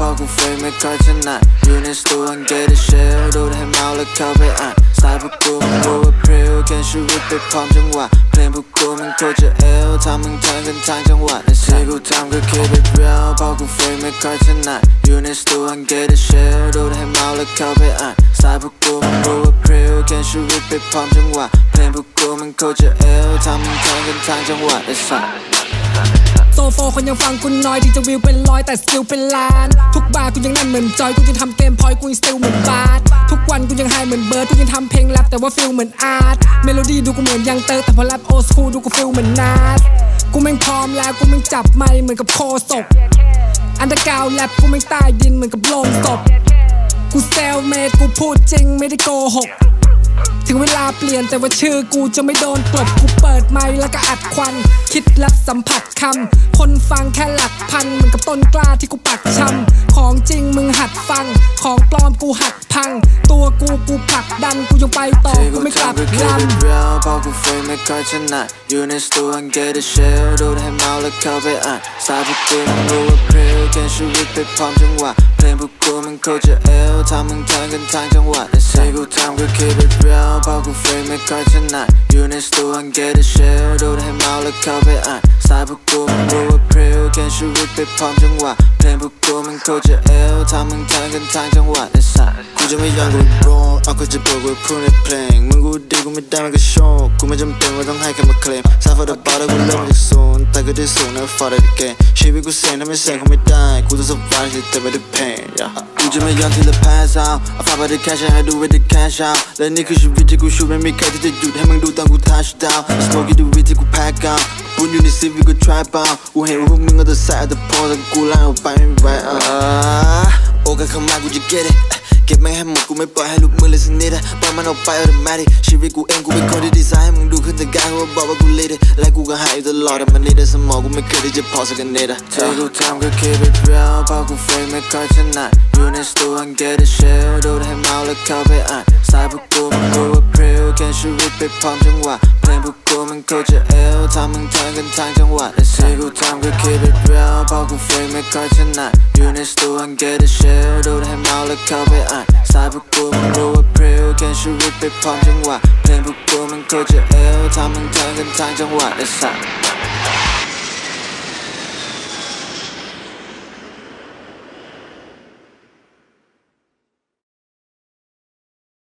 ราะกูเฟยไม่ค่อยถนัดอยู่ในสตูอันเกตเชลดูดให้เมาแล้วเข้าไปอ่านสายพวกกูมันรู้ว่าพริ้วแค่ชีวิตไปพร้อมจังหวะเพลงพวกกูมันโคตรจะเอวทำมึงแทงกันทางจังหวะในสิ่งกูทำก็คิดไปเรียวเพราะกูเโคตรจะเอวทำมึงแทงกันยังฟคนยังฟังกูน้อยที่จะวิวเป็นร้อยแต่สกิลเป็นล้าน ทุกบาร์กูยังแน่นเหมือนจอยกูยังทำเกมพอยกูยังสติลเหมือนบาสทุกวันกูยังไฮเหมือนเบิร์ดกูยังทำเพลงแรปแต่ว่าฟิลเหมือนอาร์ตเมโลดี้ดูกูเหมือนยังเตอร์แต่พอแรปโอสคูดูกูฟิลเหมือนนาสกูแม่งพร้อมแล้วกูแม่งจับไมค์เหมือนกับโคศกอันดร์กาวแรปกูแม่งใต้ดินเหมือนกับโลงศพกูเซลเมดกูพูดจริงไม่ได้โกหก งเวลาเปลี่ยนแต่ว่าชื่อกูจะไม่โดนกลบกูเปิดไมค์แล้วก็อัดควัน คิดลับสัมผัสคำ คนฟังแค่หลักพันเหมือนกับต้นกล้าที่กูปักชำ ของจริงมึงหัดฟัง ของปลอมกูหัดพัง ตัวกูกูผลักดันกูยังไปต่อที่กูกูไม่กลับทำก็คิดลำเป็นเรียวเพราะกูเฟยไม่ค่อยถนัดอยู่ในสตูอันเกตเชลดูดให้เมาแล้วเข้าไปอ่านสายพวกกูมันรู้ว่าพริ้วแค่ชีวิตไปพร้อมจังหวะเพลงพวกกูมันโคตรจะเอวทำมึงแทงกันทางจังหวะในสิ่งกูทำก็คิด กูเฟยไม่ค่อยถนัดอยู่ในสตูอันเกตเชลดูดให้เมาแล้วเข้าไปอ่านสายพวกกูมันรู้ว่าพริ้วแค่ชีวิตไปพร้อมจังหวะเพลงพวกกูมันโคตรจะเอวทำมึงแทงกันทางจังหวะในสัตว์กูจะไม่ยอมกูร้องเอาก็จะบอกว่าพูดในเพลงมึงกูดีกูไม่ได้มันก็โชว์กูไม่จำเป็นว่าต้องให้ใครมาเคลมซาฟาดบาร์กูเริ่มจากศูนย์ แต่ก็ได้สูงนะฟาดเกมชีวิตกูเสี่ยงถ้าไม่เสี่ยงคงไม่ได้กูต้อง survive ที่เต็มไปด้วย pain yeah กูจะไม่ยอมที่จะ pass out เอาฝากไปที่ cash out ให้ดู with the cash out และนี่คือชีวิตที่กูชูไม่มีใครที่จะหยุดให้มึงดูตอนกู touch down smoke ดูวิธีกู pack out ปุ้นอยู่ในซีวิกู trap out กูเห็นว่าพวกมึงก็จะแซ่แต่พอแต่กูไล่ออกไปไม่ไหวอะโอกาสเข้ามากูจะ get it เก็บไม่ให้หมดกูไม่ปล่อยให้หลุดมือเลยสักนิดอะปล่อยมันออกไป automatic ชีวิตกูเองกูเป็นคนที่ดีไซน์ให้มึงดูขึ้นแต่กายเขาบอกว่ากู lead it และกูก็หายอยู่ตลอดแต่มันนี่ได้สมองกูไม่เคยที่จะพอสักนิดอะที่กูทำก็คิดเป็นเรียวเพราะกูเฟยไม่ค่อยถนัดอยู่ในสตูอันเกตเชลดูดให้เมาแล้วเข้าไปอ่านสายพวกกูมันรู้ว่าพริ้วแค่ชีวิตไปพร้อมจังหวะเพลงพวกกูมันโคตรจะเอวทำมึงแทงกันทางจังหวะและที่กูทำก็คิดเป็น เรียวเพราะกูเฟยไม่ค่อยถนัดอยู่ในสตูอันเกตเชลดูดให้เมาแล้วเข้าไปอ่านสายพวกกู